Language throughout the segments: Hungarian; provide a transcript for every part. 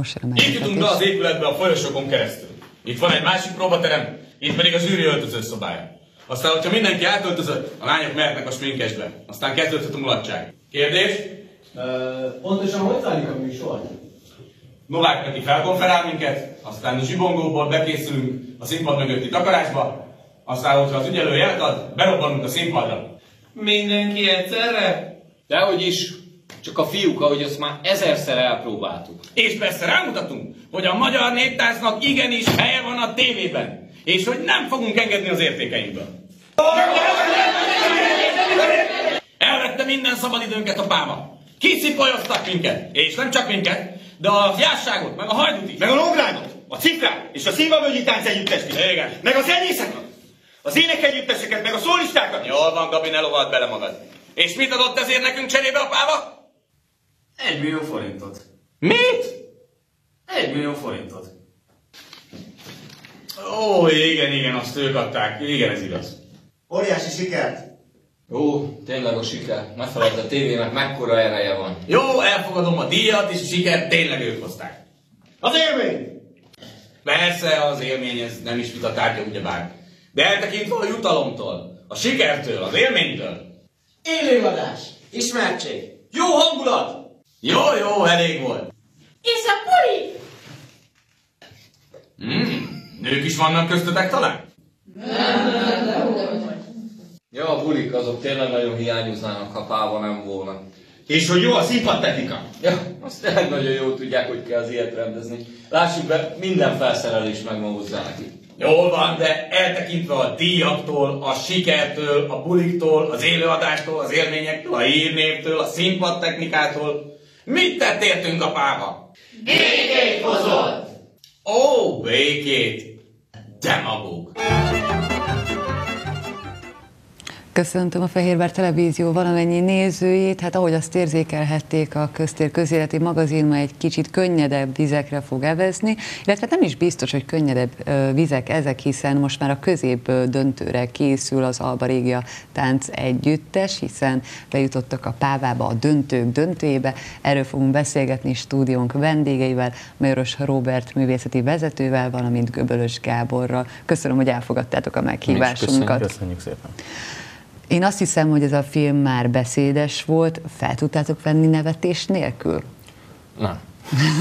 most sem Itt jutunk be az épületbe a folyosókon keresztül. Itt van egy másik próbaterem, itt pedig az űri öltöző szobája. Aztán, hogyha mindenki átöltözött, a lányok mehetnek a sminkesbe. Aztán kezdődhet a mulatság. Kérdés? Uh, pontosan hogy zajlik a műsor? Novák Peti felkonferál minket, aztán a zsibongóból bekészülünk a színpad mögötti takarásba, aztán, hogyha az ügyelő jelet ad, berobbanunk a színpadra. Mindenki egyszerre? Dehogy is, csak a fiúk, ahogy azt már ezerszer elpróbáltuk. És persze rámutatunk, hogy a magyar néptáncnak igenis helye van a tévében, és hogy nem fogunk engedni az értékeinkből. Elvette minden szabadidőnket a páma. Kiszipolyoztak minket, és nem csak minket, de a jásságot, meg a hajdut is. Meg a nógrágot, a cifrát és a szívavölgyi tánc együttest is. Igen. Meg a zenészeket, az énekegyütteseket, meg a szólistákat. Jól van, Gabi, ne lovald bele magad. És mit adott ezért nekünk cserébe a páva? Egy millió forintot. Mit? Egy millió forintot. Ó, igen, igen, azt ők adták. Igen, ez igaz. Óriási sikert! Ó, tényleg a siker. Ne feledd, a tévének mekkora ereje van. Jó, elfogadom a díjat, és a sikert tényleg ők hozták. Az élmény! Persze, az élmény ez nem is vita tárgya, ugyebár. De eltekintve a jutalomtól, a sikertől, az élménytől. Élőadás. Ismertség. Jó hangulat. Jó, jó, elég volt. És a puli? Hmm, nők is vannak köztetek talán? Ja, a bulik azok tényleg nagyon hiányoznának, ha páva nem volna. És hogy jó a színpadtechnika. Ja, azt tényleg nagyon jól tudják, hogy kell az ilyet rendezni. Lássuk be, minden felszerelés megvan hozzá neki. Jól van, de eltekintve a díjaktól, a sikertől, a buliktól, az élőadástól, az élményektől, a hírnévtől, a színpadtechnikától, mit tett értünk a páva? Békét hozott! Ó, békét! Demagóg! Köszöntöm a Fehérvár Televízió valamennyi nézőjét. Hát ahogy azt érzékelhették, a köztér közéleti magazin ma egy kicsit könnyedebb vizekre fog evezni, illetve nem is biztos, hogy könnyedebb vizek ezek, hiszen most már a közép döntőre készül az Alba Régia tánc együttes, hiszen bejutottak a Pávába a döntők döntőjébe. Erről fogunk beszélgetni stúdiónk vendégeivel, Majoros Robert művészeti vezetővel, valamint Göbölös Gáborral. Köszönöm, hogy elfogadtátok a meghívásunkat. Köszönjük szépen. Én azt hiszem, hogy ez a film már beszédes volt, fel tudtátok venni nevetés nélkül? Nem.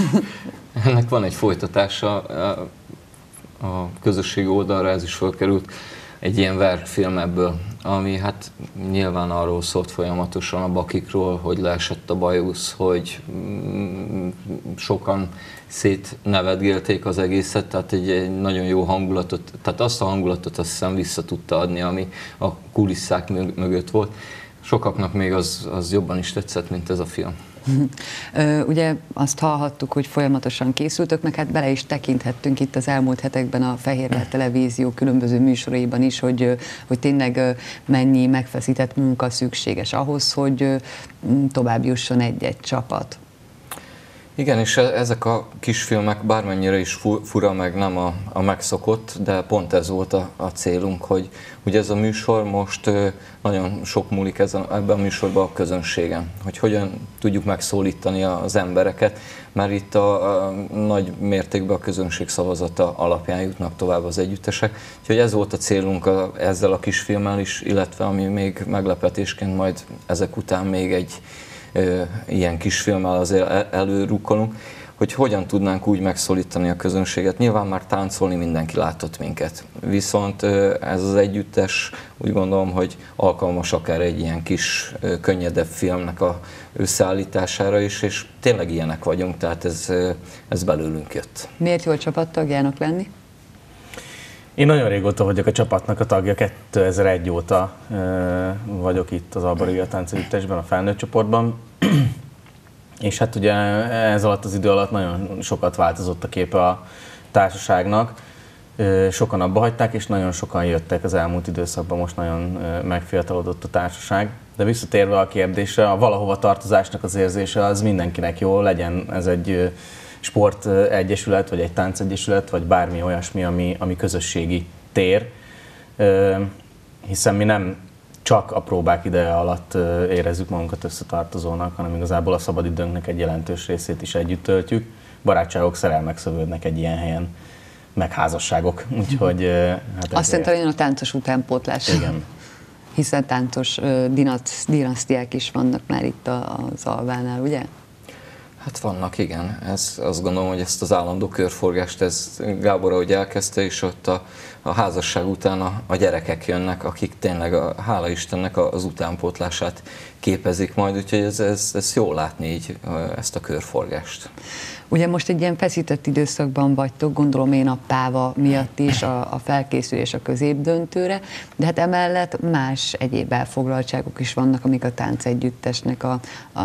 Ennek van egy folytatása, a- közösségi oldalra ez is felkerült, egy ilyen verfilm ebből, ami hát nyilván arról szólt folyamatosan a bakikról, hogy leesett a bajusz, hogy mm, sokan szétnevetgélték az egészet, tehát egy, egy nagyon jó hangulatot, tehát azt a hangulatot azt hiszem vissza tudta adni, ami a kulisszák mög- mögött volt. Sokaknak még az, az jobban is tetszett, mint ez a film. Ugye azt hallhattuk, hogy folyamatosan készültök, meg hát bele is tekinthettünk itt az elmúlt hetekben a Fehérvár Televízió különböző műsoraiban is, hogy, hogy tényleg mennyi megfeszített munka szükséges ahhoz, hogy tovább jusson egy-egy csapat. Igen, és e- ezek a kisfilmek bármennyire is fu- fura, meg nem a, a megszokott, de pont ez volt a, a célunk, hogy ugye ez a műsor most nagyon sok múlik ezen, ebben a műsorban a közönségen, hogy hogyan tudjuk megszólítani az embereket, mert itt a, a nagy mértékben a közönség szavazata alapján jutnak tovább az együttesek. Úgyhogy ez volt a célunk a, ezzel a kisfilmmel is, illetve ami még meglepetésként majd ezek után még egy ilyen kis filmmel azért el- előrukkolunk, hogy hogyan tudnánk úgy megszólítani a közönséget. Nyilván már táncolni mindenki látott minket, viszont ez az együttes úgy gondolom, hogy alkalmas akár egy ilyen kis, könnyedebb filmnek a összeállítására is, és tényleg ilyenek vagyunk, tehát ez, ez belőlünk jött. Miért jó csapattagjának lenni? Én nagyon régóta vagyok a csapatnak a tagja, 2001 óta ö, vagyok itt az Alba Régia Táncegyüttesben, a felnőtt csoportban. És hát ugye ez alatt az idő alatt nagyon sokat változott a képe a társaságnak. Sokan abba hagyták, és nagyon sokan jöttek az elmúlt időszakban, most nagyon megfiatalodott a társaság. De visszatérve a kérdésre, a valahova tartozásnak az érzése az mindenkinek jó, legyen ez egy sportegyesület, vagy egy táncegyesület, vagy bármi olyasmi, ami, ami közösségi tér. Hiszen mi nem csak a próbák ideje alatt érezzük magunkat összetartozónak, hanem igazából a szabadidőnknek egy jelentős részét is együtt töltjük. barátságok, szerelmek szövődnek egy ilyen helyen, meg házasságok. Úgyhogy hát Azt szerintem hogy a táncos utánpótlás. Igen. Hiszen táncos dinasztiák is vannak már itt az Alvánál, ugye? Hát vannak, igen. Ez, azt gondolom, hogy ezt az állandó körforgást, ez Gábor, ahogy elkezdte, és ott a, a házasság után a, a gyerekek jönnek, akik tényleg, a, hála Istennek, az utánpótlását képezik majd, úgyhogy ez, ez, ez jó látni így ezt a körforgást. Ugye most egy ilyen feszített időszakban vagytok, gondolom én a páva miatt is, a, a felkészülés a középdöntőre, de hát emellett más egyéb elfoglaltságok is vannak, amik a tánc együttesnek a, a,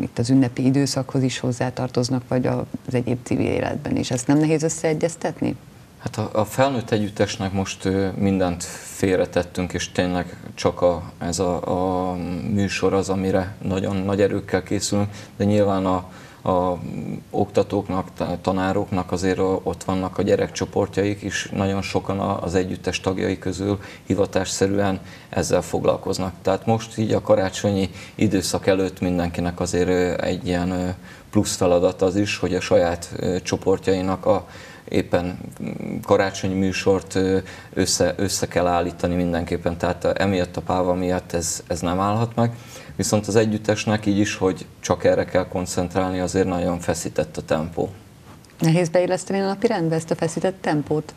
itt az ünnepi időszakhoz is hozzátartoznak, vagy az egyéb civil életben is. Ezt nem nehéz összeegyeztetni? Hát a, a felnőtt együttesnek most mindent félretettünk, és tényleg csak a, ez a, a műsor az, amire nagyon nagy erőkkel készülünk, de nyilván a, a oktatóknak, tanároknak azért ott vannak a gyerekcsoportjaik is, nagyon sokan az együttes tagjai közül hivatásszerűen ezzel foglalkoznak. Tehát most így a karácsonyi időszak előtt mindenkinek azért egy ilyen plusz feladat az is, hogy a saját csoportjainak a éppen karácsonyi műsort össze, össze kell állítani mindenképpen, tehát emiatt a páva miatt ez, ez nem állhat meg. Viszont az együttesnek így is, hogy csak erre kell koncentrálni, azért nagyon feszített a tempó. Nehéz beilleszteni a napi rendbe ezt a feszített tempót?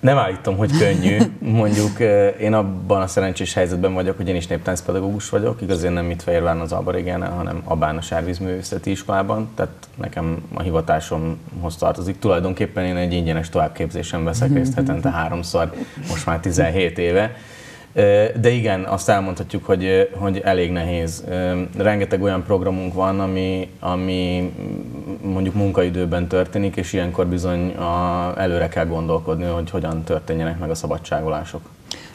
Nem állítom, hogy könnyű. Mondjuk én abban a szerencsés helyzetben vagyok, hogy én is néptáncpedagógus vagyok, igaz én nem itt Fehérváron az Albarégánál, hanem Abán a Sárvízművészeti Iskolában, tehát nekem a hivatásomhoz tartozik. Tulajdonképpen én egy ingyenes továbbképzésen veszek részt hetente háromszor, most már 17 éve de igen, azt elmondhatjuk, hogy, hogy elég nehéz. Rengeteg olyan programunk van, ami, ami mondjuk munkaidőben történik, és ilyenkor bizony a, előre kell gondolkodni, hogy hogyan történjenek meg a szabadságolások.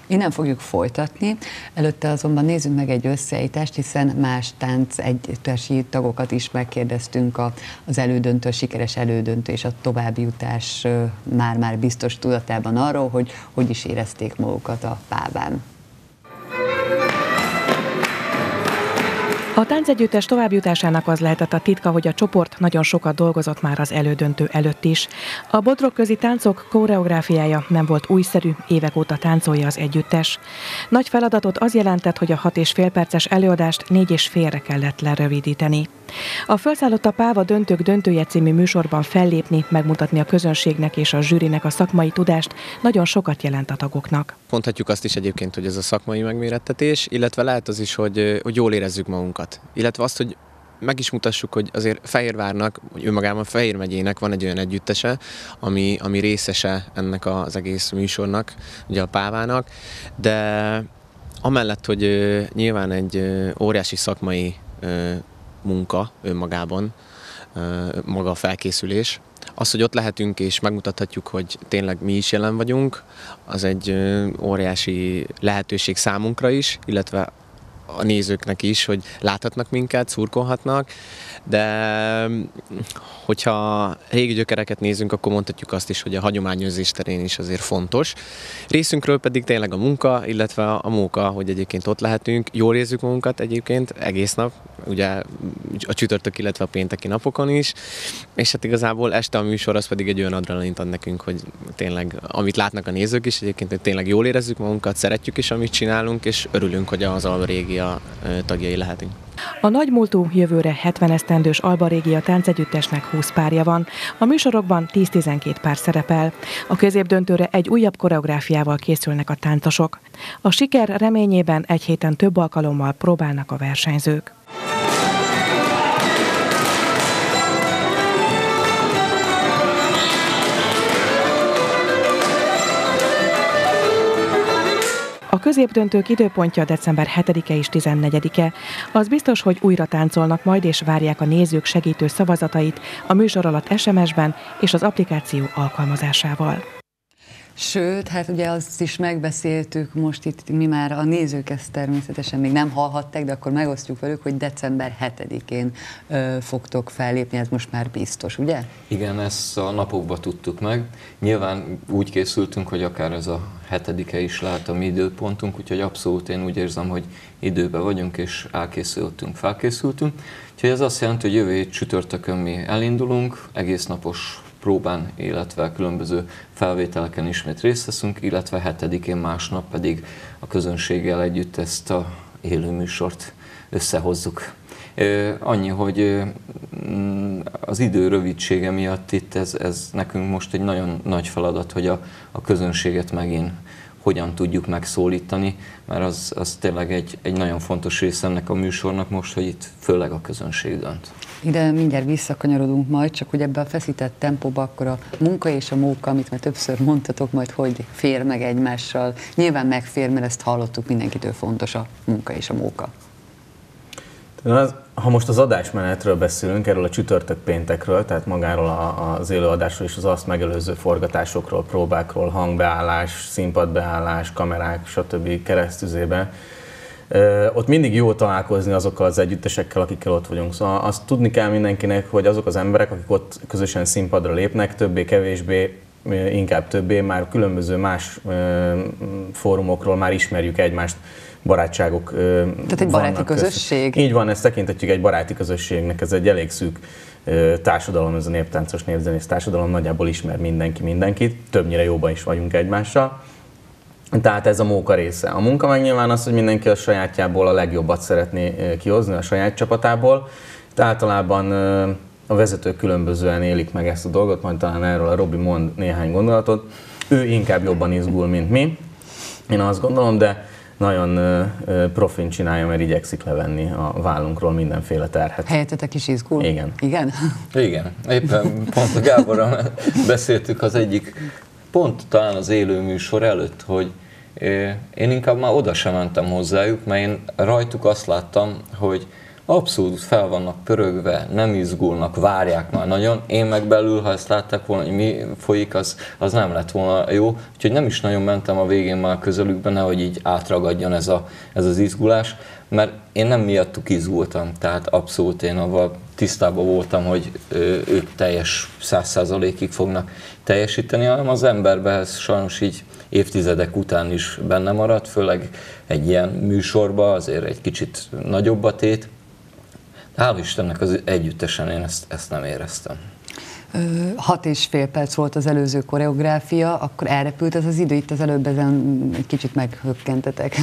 Innen fogjuk folytatni, előtte azonban nézzünk meg egy összeállítást, hiszen más tánc együttesi tagokat is megkérdeztünk a, az elődöntő, a sikeres elődöntő és a további jutás már-már biztos tudatában arról, hogy hogy is érezték magukat a páván. A táncegyüttes továbbjutásának az lehetett a titka, hogy a csoport nagyon sokat dolgozott már az elődöntő előtt is. A bodrok közi táncok koreográfiája nem volt újszerű, évek óta táncolja az együttes. Nagy feladatot az jelentett, hogy a hat és fél perces előadást négy és félre kellett lerövidíteni. A Felszállott a Páva Döntők döntője című műsorban fellépni, megmutatni a közönségnek és a zsűrinek a szakmai tudást nagyon sokat jelent a tagoknak. Mondhatjuk azt is egyébként, hogy ez a szakmai megmérettetés, illetve lehet az is, hogy, hogy jól érezzük magunkat. Illetve azt, hogy meg is mutassuk, hogy azért Fehérvárnak, hogy önmagában Fehér megyének van egy olyan együttese, ami, ami részese ennek az egész műsornak, ugye a Pávának, de amellett, hogy nyilván egy óriási szakmai munka önmagában, maga a felkészülés. Az, hogy ott lehetünk és megmutathatjuk, hogy tényleg mi is jelen vagyunk, az egy óriási lehetőség számunkra is, illetve a nézőknek is, hogy láthatnak minket, szurkolhatnak, de hogyha régi gyökereket nézünk, akkor mondhatjuk azt is, hogy a hagyományőrzés terén is azért fontos. Részünkről pedig tényleg a munka, illetve a móka, hogy egyébként ott lehetünk, jól érzük magunkat egyébként egész nap, ugye a csütörtök, illetve a pénteki napokon is, és hát igazából este a műsor az pedig egy olyan adrenalint ad nekünk, hogy tényleg, amit látnak a nézők is, egyébként, hogy tényleg jól érezzük magunkat, szeretjük is, amit csinálunk, és örülünk, hogy az Alba Régia tagjai lehetünk. A nagymúltú jövőre 70 esztendős Alba Régia táncegyüttesnek 20 párja van. A műsorokban 10-12 pár szerepel. A középdöntőre egy újabb koreográfiával készülnek a táncosok. A siker reményében egy héten több alkalommal próbálnak a versenyzők. Középdöntők időpontja december 7-e és 14-e. Az biztos, hogy újra táncolnak majd és várják a nézők segítő szavazatait a műsor alatt SMS-ben és az applikáció alkalmazásával. Sőt, hát ugye azt is megbeszéltük most itt, mi már a nézők ezt természetesen még nem hallhatták, de akkor megosztjuk velük, hogy december 7-én ö, fogtok fellépni, ez most már biztos, ugye? Igen, ezt a napokban tudtuk meg. Nyilván úgy készültünk, hogy akár ez a hetedike is lehet a mi időpontunk, úgyhogy abszolút én úgy érzem, hogy időben vagyunk, és elkészültünk, felkészültünk. Úgyhogy ez azt jelenti, hogy jövő csütörtökön mi elindulunk, egész napos próbán, illetve különböző felvételeken ismét részt veszünk, illetve hetedikén másnap pedig a közönséggel együtt ezt a élőműsort összehozzuk. Annyi, hogy mm, az idő rövidsége miatt itt ez, ez nekünk most egy nagyon nagy feladat, hogy a, a közönséget megint hogyan tudjuk megszólítani, mert az, az tényleg egy, egy nagyon fontos része ennek a műsornak most, hogy itt főleg a közönség dönt. Ide mindjárt visszakanyarodunk majd, csak hogy ebbe a feszített tempóba akkor a munka és a móka, amit már többször mondtatok majd, hogy fér meg egymással. Nyilván megfér, mert ezt hallottuk, mindenkitől fontos a munka és a móka. Az, ha most az adásmenetről beszélünk, erről a csütörtök péntekről, tehát magáról a, az élőadásról és az azt megelőző forgatásokról, próbákról, hangbeállás, színpadbeállás, kamerák, stb. keresztüzében, ott mindig jó találkozni azokkal az együttesekkel, akikkel ott vagyunk. Szóval azt tudni kell mindenkinek, hogy azok az emberek, akik ott közösen színpadra lépnek, többé-kevésbé, inkább többé, már különböző más fórumokról már ismerjük egymást, barátságok Tehát egy baráti közösség? Így van, ezt tekinthetjük egy baráti közösségnek, ez egy elég szűk társadalom, ez a néptáncos népzenész társadalom, nagyjából ismer mindenki mindenkit, többnyire jóban is vagyunk egymással. Tehát ez a móka része. A munka meg nyilván az, hogy mindenki a sajátjából a legjobbat szeretné kihozni, a saját csapatából. Tehát általában a vezetők különbözően élik meg ezt a dolgot, majd talán erről a Robi mond néhány gondolatot. Ő inkább jobban izgul, mint mi, én azt gondolom, de nagyon profin csinálja, mert igyekszik levenni a vállunkról mindenféle terhet. Helyettetek is izgul? Igen. Igen? Igen. Éppen pont a Gáborral beszéltük az egyik, pont talán az élő műsor előtt, hogy én inkább már oda sem mentem hozzájuk, mert én rajtuk azt láttam, hogy abszolút fel vannak pörögve, nem izgulnak, várják már nagyon. Én meg belül, ha ezt látták volna, hogy mi folyik, az, az nem lett volna jó. Úgyhogy nem is nagyon mentem a végén már közelükbe, nehogy így átragadjon ez, a, ez az izgulás, mert én nem miattuk izgultam, tehát abszolút én avval tisztában voltam, hogy ők teljes száz százalékig fognak teljesíteni, hanem az emberbe ez sajnos így évtizedek után is benne maradt, főleg egy ilyen műsorba azért egy kicsit nagyobb a tét. Hál' Istennek az együttesen én ezt, ezt nem éreztem. Hat és fél perc volt az előző koreográfia, akkor elrepült ez az idő, itt az előbb ezen egy kicsit meghökkentetek.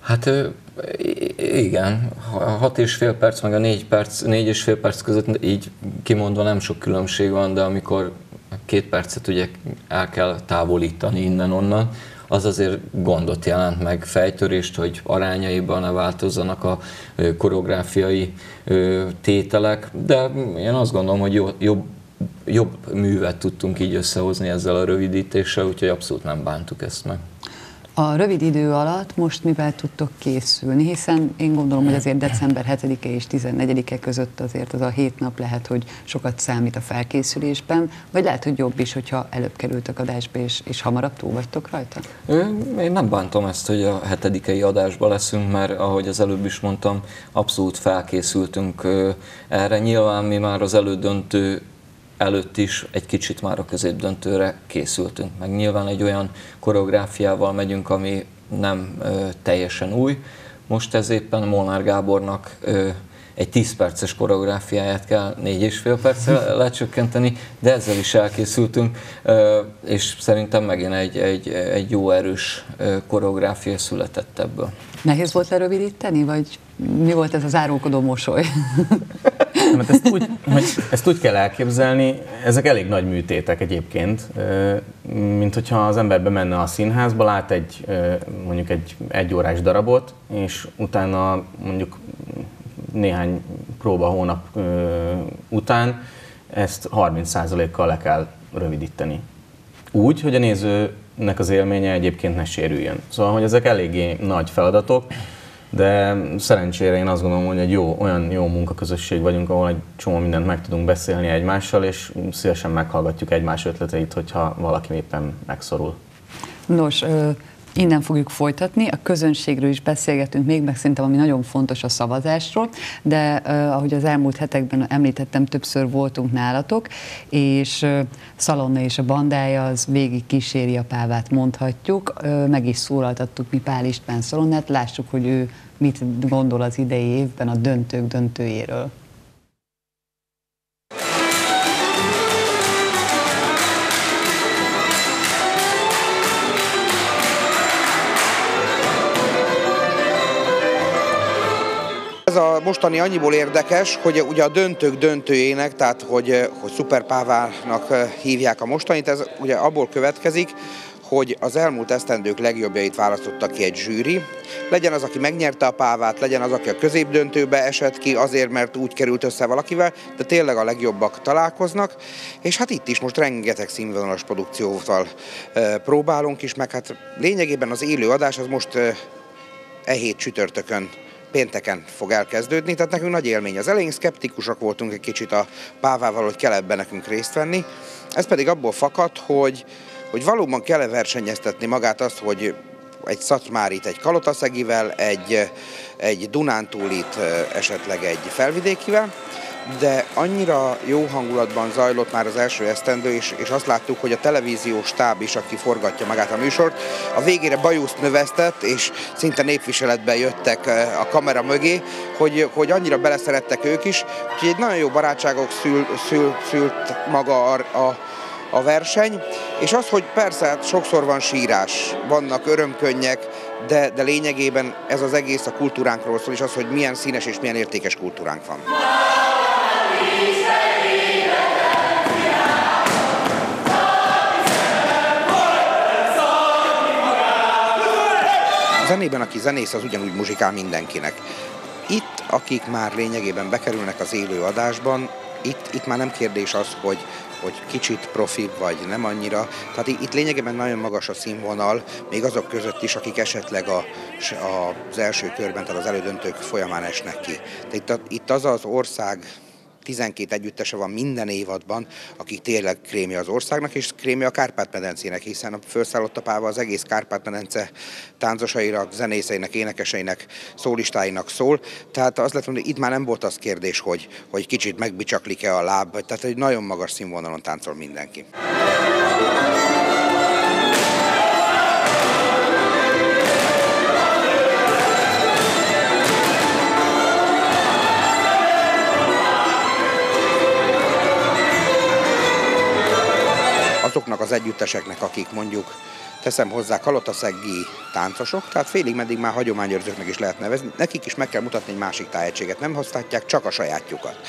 Hát igen, hat és fél perc, meg a négy, perc, négy és fél perc között így kimondva nem sok különbség van, de amikor két percet ugye el kell távolítani innen-onnan, az azért gondot jelent meg, fejtörést, hogy arányaiban ne változzanak a koreográfiai tételek, de én azt gondolom, hogy jobb, jobb művet tudtunk így összehozni ezzel a rövidítéssel, úgyhogy abszolút nem bántuk ezt meg a rövid idő alatt most mivel tudtok készülni, hiszen én gondolom, hogy azért december 7-e és 14-e között azért az a hét nap lehet, hogy sokat számít a felkészülésben, vagy lehet, hogy jobb is, hogyha előbb kerültek adásba, és, és hamarabb túl vagytok rajta? Én nem bántom ezt, hogy a hetedikei adásba leszünk, mert ahogy az előbb is mondtam, abszolút felkészültünk erre. Nyilván mi már az elődöntő előtt is egy kicsit már a középdöntőre készültünk. Meg nyilván egy olyan koreográfiával megyünk, ami nem ö, teljesen új. Most ez éppen Molnár Gábornak ö, egy 10 perces koreográfiáját kell 4,5 percre lecsökkenteni, de ezzel is elkészültünk, és szerintem megint egy, egy, egy jó erős koreográfia született ebből. Nehéz volt lerövidíteni, vagy mi volt ez az árulkodó mosoly? Mert ezt úgy, hogy ezt úgy kell elképzelni, ezek elég nagy műtétek egyébként, mint hogyha az ember bemenne a színházba, lát egy mondjuk egy egyórás darabot, és utána mondjuk néhány próba hónap után ezt 30%-kal le kell rövidíteni. Úgy, hogy a nézőnek az élménye egyébként ne sérüljön. Szóval, hogy ezek eléggé nagy feladatok, de szerencsére én azt gondolom, hogy egy jó, olyan jó munkaközösség vagyunk, ahol egy csomó mindent meg tudunk beszélni egymással, és szívesen meghallgatjuk egymás ötleteit, hogyha valaki éppen megszorul. Nos, Innen fogjuk folytatni, a közönségről is beszélgetünk még, meg szerintem ami nagyon fontos a szavazásról, de uh, ahogy az elmúlt hetekben említettem, többször voltunk nálatok, és uh, Szalonna és a bandája az végig kíséri a pávát, mondhatjuk. Uh, meg is szólaltattuk mi Pál István Szalonnát, lássuk, hogy ő mit gondol az idei évben a döntők döntőjéről. Ez a mostani annyiból érdekes, hogy ugye a döntők döntőjének, tehát hogy, hogy szuperpávának hívják a mostanit, ez ugye abból következik, hogy az elmúlt esztendők legjobbjait választotta ki egy zsűri. Legyen az, aki megnyerte a pávát, legyen az, aki a középdöntőbe esett ki azért, mert úgy került össze valakivel, de tényleg a legjobbak találkoznak. És hát itt is most rengeteg színvonalas produkcióval e, próbálunk is, meg hát lényegében az élő adás az most e hét csütörtökön pénteken fog elkezdődni, tehát nekünk nagy élmény. Az elején szkeptikusak voltunk egy kicsit a pávával, hogy kell ebben nekünk részt venni. Ez pedig abból fakad, hogy, hogy valóban kell-e versenyeztetni magát azt, hogy egy Szatmárit egy Kalotaszegivel, egy, egy Dunántúlit esetleg egy felvidékivel, de annyira jó hangulatban zajlott már az első esztendő, és, és azt láttuk, hogy a televíziós stáb is, aki forgatja magát a műsort, a végére bajuszt növesztett, és szinte népviseletben jöttek eh, a kamera mögé, hogy, hogy annyira beleszerettek ők is, úgyhogy egy nagyon jó barátságok szül, szül, szült maga a, a a verseny, és az, hogy persze hát sokszor van sírás, vannak örömkönnyek, de, de lényegében ez az egész a kultúránkról szól, és az, hogy milyen színes és milyen értékes kultúránk van. Zenében, aki zenész, az ugyanúgy muzsikál mindenkinek. Itt, akik már lényegében bekerülnek az élő adásban, itt, itt már nem kérdés az, hogy, hogy kicsit profi vagy nem annyira. Tehát itt lényegében nagyon magas a színvonal, még azok között is, akik esetleg a, a, az első körben, tehát az elődöntők folyamán esnek ki. Tehát itt, itt az az ország 12 együttese van minden évadban, akik tényleg krémje az országnak, és krémje a Kárpát-medencének, hiszen a felszállott apával az egész Kárpát-medence táncosainak, zenészeinek, énekeseinek, szólistáinak szól. Tehát az lett hogy itt már nem volt az kérdés, hogy, hogy kicsit megbicsaklik-e a láb, tehát egy nagyon magas színvonalon táncol mindenki. Azoknak az együtteseknek, akik mondjuk teszem hozzá kalotaszeggi táncosok, tehát félig meddig már hagyományőrzőknek is lehet nevezni, nekik is meg kell mutatni egy másik tájegységet, nem hoztatják csak a sajátjukat.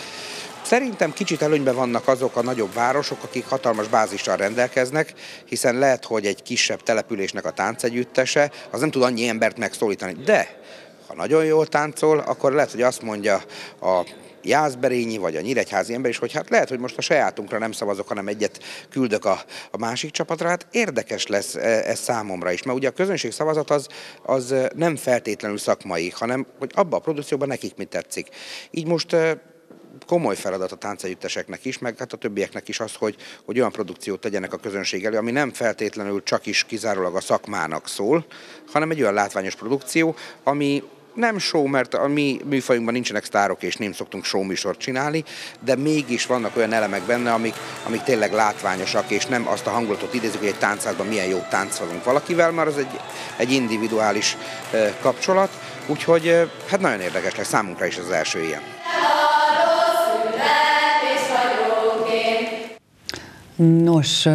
Szerintem kicsit előnyben vannak azok a nagyobb városok, akik hatalmas bázissal rendelkeznek, hiszen lehet, hogy egy kisebb településnek a táncegyüttese az nem tud annyi embert megszólítani. De ha nagyon jól táncol, akkor lehet, hogy azt mondja a Jászberényi vagy a Nyíregyházi ember is, hogy hát lehet, hogy most a sajátunkra nem szavazok, hanem egyet küldök a, a másik csapatra, hát érdekes lesz e, ez számomra is, mert ugye a közönség szavazat az, az e, nem feltétlenül szakmai, hanem hogy abba a produkcióban nekik mi tetszik. Így most e, komoly feladat a táncegyütteseknek is, meg hát a többieknek is az, hogy, hogy olyan produkciót tegyenek a közönség elő, ami nem feltétlenül csak is kizárólag a szakmának szól, hanem egy olyan látványos produkció, ami nem show, mert a mi műfajunkban nincsenek sztárok, és nem szoktunk show műsort csinálni, de mégis vannak olyan elemek benne, amik, amik tényleg látványosak, és nem azt a hangulatot idézik, hogy egy táncázban milyen jó táncolunk valakivel, mert az egy, egy individuális kapcsolat, úgyhogy hát nagyon érdekes lesz számunkra is az első ilyen. Nos,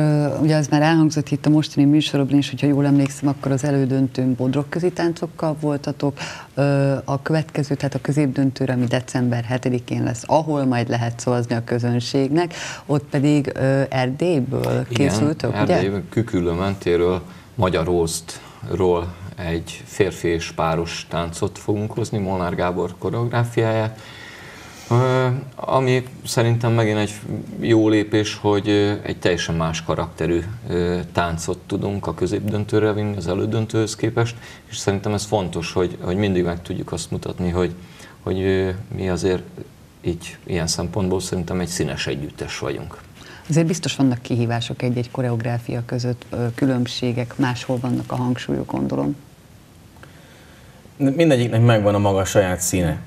ugye az már elhangzott itt a mostani műsorokban is, hogyha jól emlékszem, akkor az elődöntőn bodrok közi táncokkal voltatok. A következő, tehát a középdöntőre, ami december 7-én lesz, ahol majd lehet szavazni a közönségnek, ott pedig Erdélyből készültök, Igen, Erdélyből, Küküllő mentéről, Magyaróztról egy férfi és páros táncot fogunk hozni, Molnár Gábor koreográfiáját, Ami szerintem megint egy jó lépés, hogy egy teljesen más karakterű táncot tudunk a középdöntőre vinni az elődöntőhöz képest, és szerintem ez fontos, hogy, hogy mindig meg tudjuk azt mutatni, hogy, hogy mi azért így ilyen szempontból szerintem egy színes együttes vagyunk. Azért biztos vannak kihívások egy-egy koreográfia között, különbségek, máshol vannak a hangsúlyok, gondolom. Mindegyiknek megvan a maga saját színe.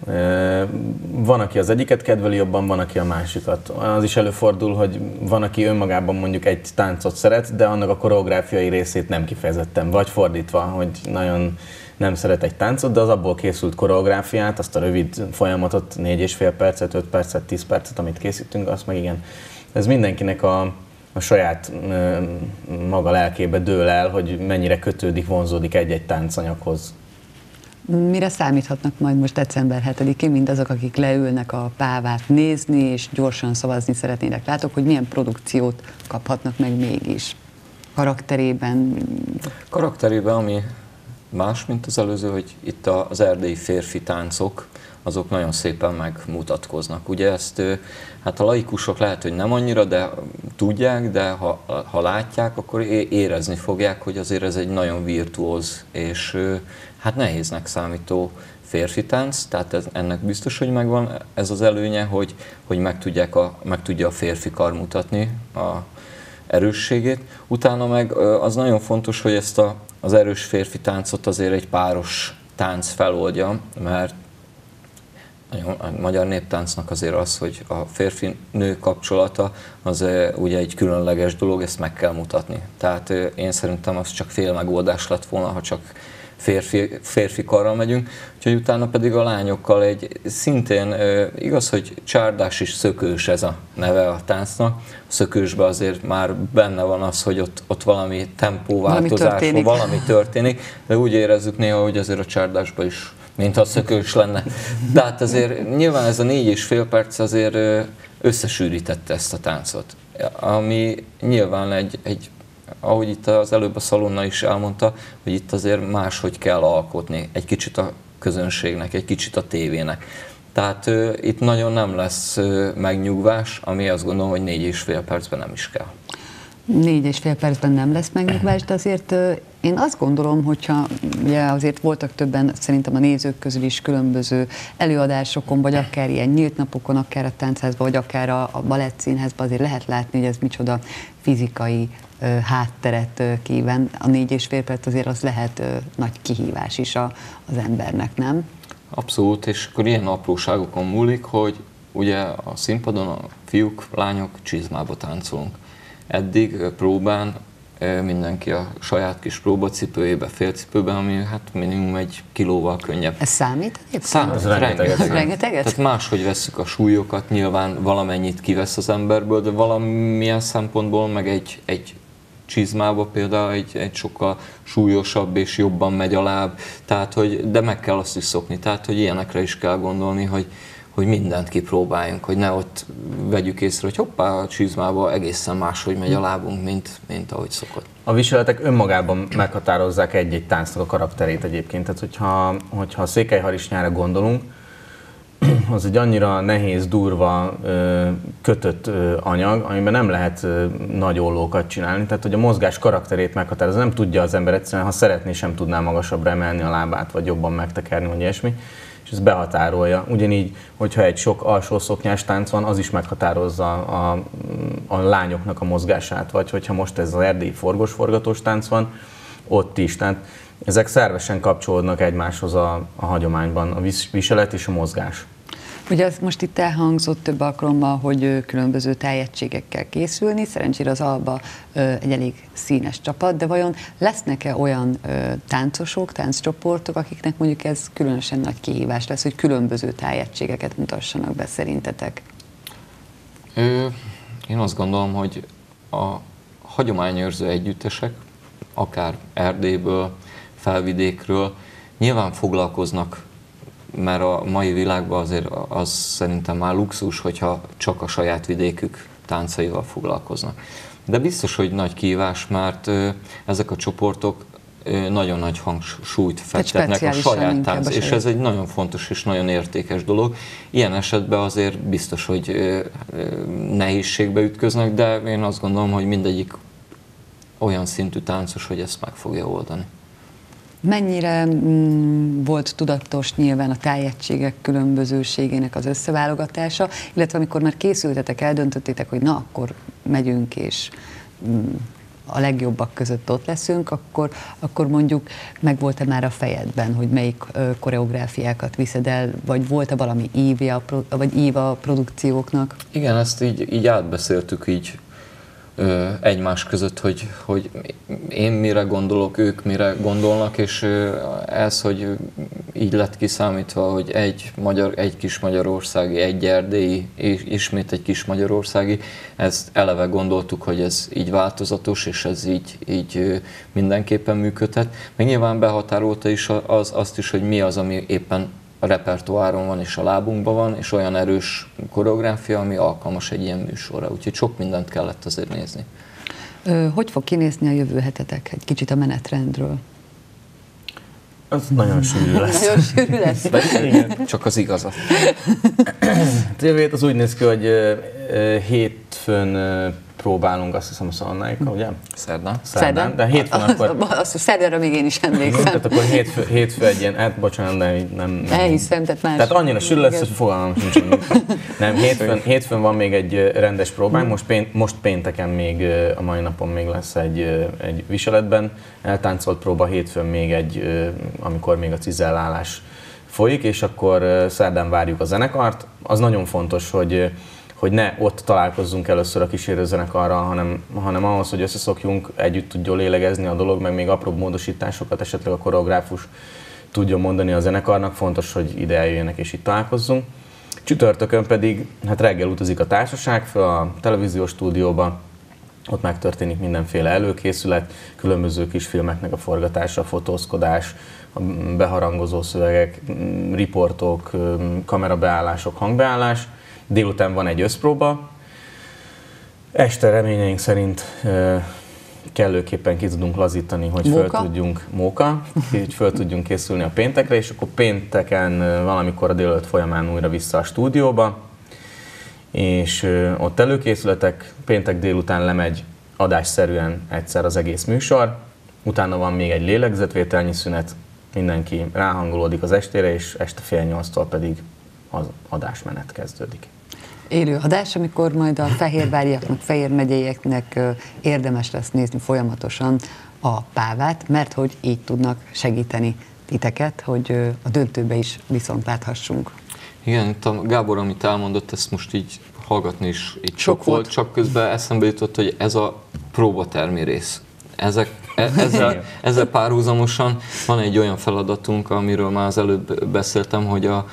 Van, aki az egyiket kedveli jobban, van, aki a másikat. Az is előfordul, hogy van, aki önmagában mondjuk egy táncot szeret, de annak a koreográfiai részét nem kifejezetten. Vagy fordítva, hogy nagyon nem szeret egy táncot, de az abból készült koreográfiát, azt a rövid folyamatot, négy és fél percet, öt percet, tíz percet, amit készítünk, azt meg igen. Ez mindenkinek a, a saját maga lelkébe dől el, hogy mennyire kötődik, vonzódik egy-egy táncanyaghoz. Mire számíthatnak majd most december 7-én mindazok, akik leülnek a pávát nézni, és gyorsan szavazni szeretnének? Látok, hogy milyen produkciót kaphatnak meg mégis karakterében? Karakterében, ami más, mint az előző, hogy itt az erdélyi férfi táncok, azok nagyon szépen megmutatkoznak. Ugye ezt, hát a laikusok lehet, hogy nem annyira, de tudják, de ha, ha látják, akkor érezni fogják, hogy azért ez egy nagyon virtuóz és hát nehéznek számító férfi tánc, tehát ez, ennek biztos, hogy megvan ez az előnye, hogy, hogy meg, tudják a, meg tudja a férfi kar mutatni a erősségét. Utána meg az nagyon fontos, hogy ezt a, az erős férfi táncot azért egy páros tánc feloldja, mert a magyar néptáncnak azért az, hogy a férfi-nő kapcsolata az ugye egy különleges dolog, ezt meg kell mutatni. Tehát én szerintem az csak fél megoldás lett volna, ha csak férfi, férfi karral megyünk, úgyhogy utána pedig a lányokkal egy szintén igaz, hogy csárdás is szökős ez a neve a táncnak. A szökősben azért már benne van az, hogy ott, ott valami tempóváltozás, valami történik. valami történik, de úgy érezzük néha, hogy azért a csárdásban is mint a szökős lenne. De hát azért nyilván ez a négy és fél perc azért összesűrítette ezt a táncot, ami nyilván egy, egy ahogy itt az előbb a szalonna is elmondta, hogy itt azért máshogy kell alkotni, egy kicsit a közönségnek, egy kicsit a tévének. Tehát uh, itt nagyon nem lesz uh, megnyugvás, ami azt gondolom, hogy négy és fél percben nem is kell. Négy és fél percben nem lesz megnyugvás, de azért én azt gondolom, hogyha ugye azért voltak többen szerintem a nézők közül is különböző előadásokon, vagy akár ilyen nyílt napokon, akár a táncházban, vagy akár a, a balettszínházban azért lehet látni, hogy ez micsoda fizikai hátteret kíván. A négy és fél perc azért az lehet nagy kihívás is a, az embernek, nem? Abszolút, és akkor ilyen apróságokon múlik, hogy ugye a színpadon a fiúk, lányok csizmába táncolunk. Eddig próbán mindenki a saját kis próbacipőjébe, félcipőben, ami hát minimum egy kilóval könnyebb. Ez számít? Számít, rengeteget. rengeteget. Tehát máshogy veszük a súlyokat, nyilván valamennyit kivesz az emberből, de valamilyen szempontból meg egy, egy csizmába például egy, egy sokkal súlyosabb és jobban megy a láb, tehát hogy, de meg kell azt is szokni, tehát hogy ilyenekre is kell gondolni, hogy, hogy mindent kipróbáljunk, hogy ne ott vegyük észre, hogy hoppá, a csizmába egészen máshogy megy a lábunk, mint, mint ahogy szokott. A viseletek önmagában meghatározzák egy-egy táncnak a karakterét egyébként, tehát hogyha, hogyha székelyharisnyára gondolunk, az egy annyira nehéz, durva, kötött anyag, amiben nem lehet nagy ollókat csinálni, tehát hogy a mozgás karakterét meghatározza, nem tudja az ember egyszerűen, ha szeretné, sem tudná magasabbra emelni a lábát, vagy jobban megtekerni, vagy ilyesmi, ez behatárolja. Ugyanígy, hogyha egy sok alsó szoknyás tánc van, az is meghatározza a, a lányoknak a mozgását, vagy hogyha most ez az erdélyi forgós-forgatós tánc van, ott is. Tehát ezek szervesen kapcsolódnak egymáshoz a, a hagyományban, a viselet és a mozgás. Ugye az most itt elhangzott több alkalommal, hogy különböző tájegységekkel készülni, szerencsére az Alba egy elég színes csapat, de vajon lesznek-e olyan táncosok, tánccsoportok, akiknek mondjuk ez különösen nagy kihívás lesz, hogy különböző tájegységeket mutassanak be szerintetek? Én azt gondolom, hogy a hagyományőrző együttesek, akár Erdélyből, felvidékről, nyilván foglalkoznak mert a mai világban azért az szerintem már luxus, hogyha csak a saját vidékük táncaival foglalkoznak. De biztos, hogy nagy kívás, mert ezek a csoportok nagyon nagy hangsúlyt fektetnek a saját tánc, és ez egy nagyon fontos és nagyon értékes dolog. Ilyen esetben azért biztos, hogy nehézségbe ütköznek, de én azt gondolom, hogy mindegyik olyan szintű táncos, hogy ezt meg fogja oldani. Mennyire mm, volt tudatos nyilván a tájegységek különbözőségének az összeválogatása, illetve amikor már készültetek, eldöntöttétek, hogy na, akkor megyünk és mm, a legjobbak között ott leszünk, akkor, akkor mondjuk meg volt-e már a fejedben, hogy melyik ö, koreográfiákat viszed el, vagy volt-e valami ívja, vagy íva produkcióknak? Igen, ezt így, így átbeszéltük így egymás között, hogy, hogy én mire gondolok, ők mire gondolnak, és ez, hogy így lett kiszámítva, hogy egy, magyar, egy kis magyarországi, egy erdélyi, és ismét egy kis magyarországi, ezt eleve gondoltuk, hogy ez így változatos, és ez így, így mindenképpen működhet. Meg nyilván behatárolta is az, azt is, hogy mi az, ami éppen a repertoáron van és a lábunkban van, és olyan erős koreográfia, ami alkalmas egy ilyen műsorra. Úgyhogy sok mindent kellett azért nézni. Hogy fog kinézni a jövő hetetek? Egy kicsit a menetrendről. Az nagyon sűrű lesz. nagyon sűrű lesz. Igen. Csak az igazat. Jövő az úgy néz ki, hogy hétfőn próbálunk, azt hiszem a Szalnáika, ugye? Szerdán. Szerdán. De hétfőn akkor... Azt szerdára még én is emlékszem. Tehát akkor hétfő, hétfő egy ilyen, hát bocsánat, de nem... nem Elhiszem, tehát más. Tehát annyira sül lesz, hogy fogalmam sincs. nem, hétfőn, hétfőn van még egy rendes próbánk, most, pént, most pénteken még, a mai napon még lesz egy, egy viseletben eltáncolt próba, hétfőn még egy, amikor még a cizellálás folyik, és akkor szerdán várjuk a zenekart. Az nagyon fontos, hogy hogy ne ott találkozzunk először a kísérőzenekarral, hanem, hanem ahhoz, hogy összeszokjunk, együtt tudjon lélegezni a dolog, meg még apróbb módosításokat esetleg a koreográfus tudjon mondani a zenekarnak, fontos, hogy ide eljöjjenek és itt találkozzunk. Csütörtökön pedig hát reggel utazik a társaság fel a televíziós stúdióba, ott megtörténik mindenféle előkészület, különböző kis filmeknek a forgatása, fotózkodás, a beharangozó szövegek, riportok, kamerabeállások, hangbeállás, Délután van egy összpróba, este reményeink szerint kellőképpen ki tudunk lazítani, hogy móka. föl tudjunk móka, így föl tudjunk készülni a péntekre, és akkor pénteken valamikor a délelőtt folyamán újra vissza a stúdióba, és ott előkészületek, péntek délután lemegy adásszerűen egyszer az egész műsor, utána van még egy lélegzetvételnyi szünet, mindenki ráhangolódik az estére, és este fél nyolctól pedig az adásmenet kezdődik élő adás, amikor majd a fehérváriaknak, fehér megyeieknek érdemes lesz nézni folyamatosan a pávát, mert hogy így tudnak segíteni titeket, hogy a döntőbe is viszont láthassunk. Igen, itt a Gábor, amit elmondott, ezt most így hallgatni is így sok, sok volt, csak közben eszembe jutott, hogy ez a próbatermi rész. Ezek, e, ezzel, ezzel párhuzamosan van egy olyan feladatunk, amiről már az előbb beszéltem, hogy a,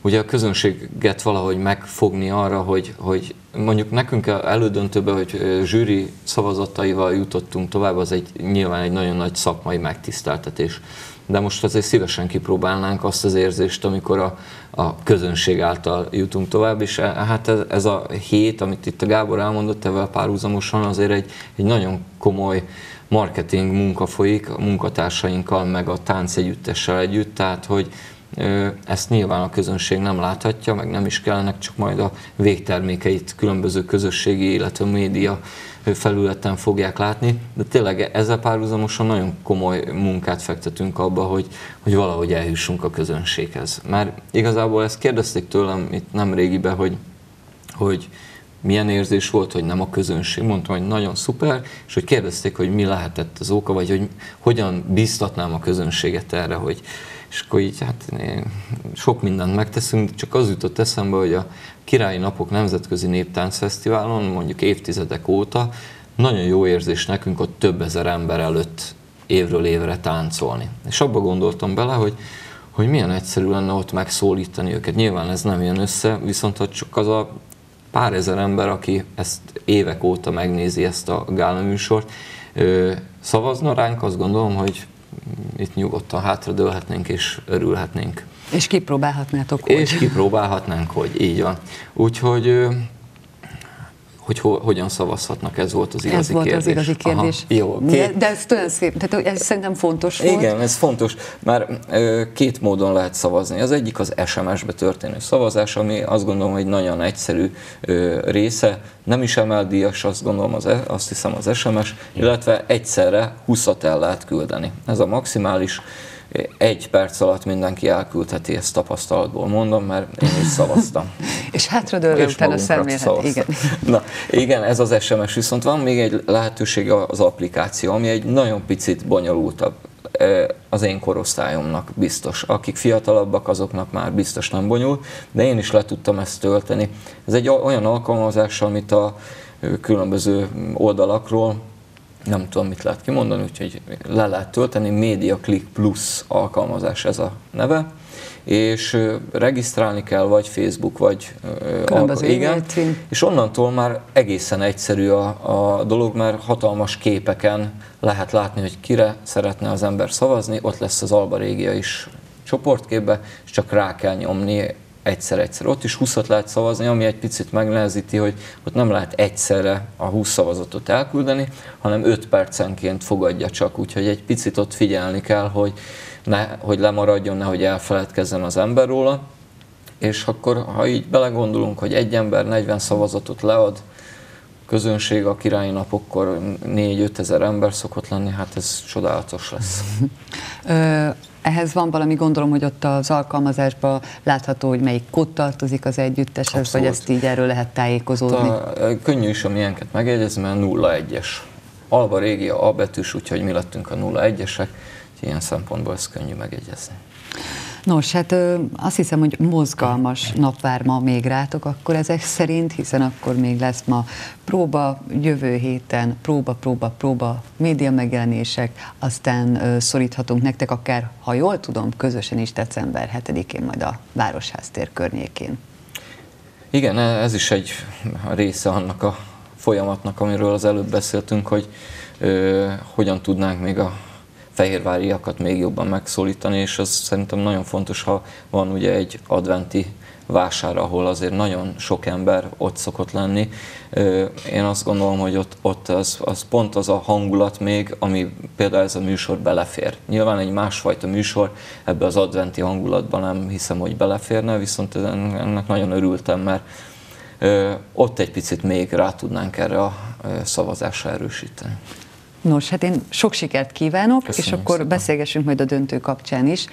ugye a közönséget valahogy megfogni arra, hogy, hogy mondjuk nekünk elődöntőbe, hogy zsűri szavazataival jutottunk tovább, az egy nyilván egy nagyon nagy szakmai megtiszteltetés. De most azért szívesen kipróbálnánk azt az érzést, amikor a, a közönség által jutunk tovább, és e, hát ez, ez a hét, amit itt a Gábor elmondott, ezzel párhuzamosan azért egy, egy nagyon komoly marketing munka folyik a munkatársainkkal, meg a táncegyüttessel együtt, tehát hogy ezt nyilván a közönség nem láthatja, meg nem is kellene, csak majd a végtermékeit különböző közösségi, illetve média felületen fogják látni, de tényleg ezzel párhuzamosan nagyon komoly munkát fektetünk abba, hogy, hogy valahogy eljussunk a közönséghez. Mert igazából ezt kérdezték tőlem itt nem régiben, hogy, hogy milyen érzés volt, hogy nem a közönség. Mondtam, hogy nagyon szuper, és hogy kérdezték, hogy mi lehetett az oka, vagy hogy hogyan biztatnám a közönséget erre, hogy, és akkor így hát sok mindent megteszünk, csak az jutott eszembe, hogy a Királyi Napok Nemzetközi Néptáncfesztiválon mondjuk évtizedek óta nagyon jó érzés nekünk ott több ezer ember előtt évről évre táncolni. És abba gondoltam bele, hogy, hogy milyen egyszerű lenne ott megszólítani őket. Nyilván ez nem jön össze, viszont ha csak az a pár ezer ember, aki ezt évek óta megnézi ezt a gála műsort, szavazna ránk, azt gondolom, hogy itt nyugodtan hátradőlhetnénk és örülhetnénk. És kipróbálhatnátok, hogy. És kipróbálhatnánk, hogy így van. Úgyhogy hogy ho, hogyan szavazhatnak, ez volt az igazi ez volt kérdés. az igazi kérdés. Aha, jó, két... De ez olyan szép, tehát ez szerintem fontos volt. Igen, ez fontos, mert két módon lehet szavazni. Az egyik az SMS-be történő szavazás, ami azt gondolom, hogy nagyon egyszerű része, nem is emel díjas, azt gondolom, az, e- azt hiszem az SMS, illetve egyszerre 20-at el lehet küldeni. Ez a maximális egy perc alatt mindenki elküldheti ezt tapasztalatból, mondom, mert én is szavaztam. és hátradőlve utána szemlélhet, igen. Na, igen, ez az SMS, viszont van még egy lehetőség az applikáció, ami egy nagyon picit bonyolultabb az én korosztályomnak biztos. Akik fiatalabbak, azoknak már biztos nem bonyolult, de én is le tudtam ezt tölteni. Ez egy olyan alkalmazás, amit a különböző oldalakról nem tudom, mit lehet kimondani, úgyhogy le lehet tölteni, Media Click Plus alkalmazás ez a neve, és regisztrálni kell, vagy Facebook, vagy alka, igen, és onnantól már egészen egyszerű a, a dolog, mert hatalmas képeken lehet látni, hogy kire szeretne az ember szavazni, ott lesz az Alba Régia is csoportképbe, és csak rá kell nyomni egyszer-egyszer. Ott is 20 lehet szavazni, ami egy picit megnehezíti, hogy ott nem lehet egyszerre a 20 szavazatot elküldeni, hanem 5 percenként fogadja csak, úgyhogy egy picit ott figyelni kell, hogy, ne, hogy lemaradjon, nehogy elfeledkezzen az ember róla, és akkor, ha így belegondolunk, hogy egy ember 40 szavazatot lead, közönség a királyi napokkor 4-5 ezer ember szokott lenni, hát ez csodálatos lesz. Ehhez van valami, gondolom, hogy ott az alkalmazásban látható, hogy melyik kód tartozik az együtteshez, Abszolút. vagy ezt így erről lehet tájékozódni? A, könnyű is a milyenket megjegyezni, mert 0-1-es. Alba régia A betűs, úgyhogy mi lettünk a 0-1-esek, ilyen szempontból ez könnyű megjegyezni. Nos, hát ö, azt hiszem, hogy mozgalmas nap vár ma még rátok akkor ezek szerint, hiszen akkor még lesz ma próba, jövő héten próba, próba, próba, média megjelenések, aztán ö, szoríthatunk nektek akár, ha jól tudom, közösen is december 7-én majd a Városháztér környékén. Igen, ez is egy része annak a folyamatnak, amiről az előbb beszéltünk, hogy ö, hogyan tudnánk még a fehérváriakat még jobban megszólítani, és az szerintem nagyon fontos, ha van ugye egy adventi vásár, ahol azért nagyon sok ember ott szokott lenni. Én azt gondolom, hogy ott, ott az, az pont az a hangulat még, ami például ez a műsor belefér. Nyilván egy másfajta műsor ebbe az adventi hangulatban nem hiszem, hogy beleférne, viszont ennek nagyon örültem, mert ott egy picit még rá tudnánk erre a szavazásra erősíteni. Nos, hát én sok sikert kívánok, Köszönöm és akkor szépen. beszélgessünk majd a döntő kapcsán is.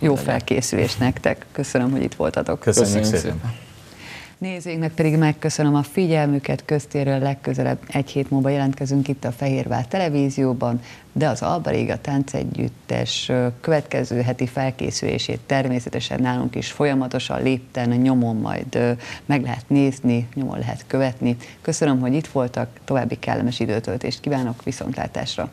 Jó felkészülés nektek. Köszönöm, hogy itt voltatok. Köszönjük, Köszönjük szépen. szépen. Nézőinknek pedig megköszönöm a figyelmüket, köztéről legközelebb egy hét múlva jelentkezünk itt a Fehérvár televízióban, de az Alba Réga Táncegyüttes következő heti felkészülését természetesen nálunk is folyamatosan lépten, nyomon majd meg lehet nézni, nyomon lehet követni. Köszönöm, hogy itt voltak, további kellemes időtöltést kívánok, viszontlátásra!